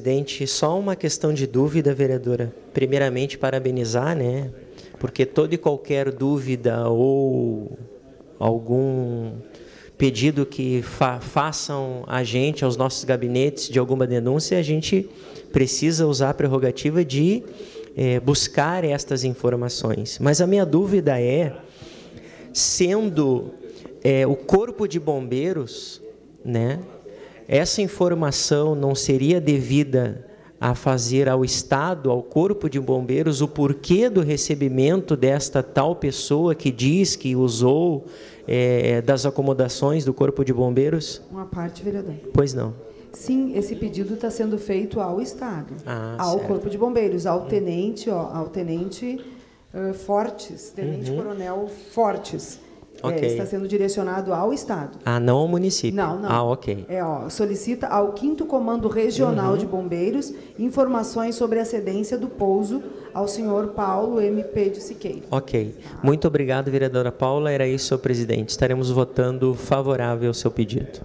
Presidente, só uma questão de dúvida, vereadora. Primeiramente, parabenizar, né? Porque toda e qualquer dúvida ou algum pedido que fa façam a gente, aos nossos gabinetes, de alguma denúncia, a gente precisa usar a prerrogativa de é, buscar estas informações. Mas a minha dúvida é, sendo é, o corpo de bombeiros, né? Essa informação não seria devida a fazer ao Estado, ao Corpo de Bombeiros, o porquê do recebimento desta tal pessoa que diz que usou é, das acomodações do Corpo de Bombeiros? Uma parte, vereador. Pois não. Sim, esse pedido está sendo feito ao Estado, Ah, ao certo. Corpo de Bombeiros, ao tenente, ó, ao tenente eh, Fortes, tenente coronel Fortes. É, Uhum. Ok. está sendo direcionado ao Estado. Ah, não ao município. Não, não. Ah, ok. É, ó, solicita ao 5 Comando Regional Uhum. de Bombeiros informações sobre a cedência do pouso ao senhor Paulo MP de Siqueira. Ok. Muito obrigado, vereadora Paula. Era isso, senhor presidente. Estaremos votando favorável ao seu pedido.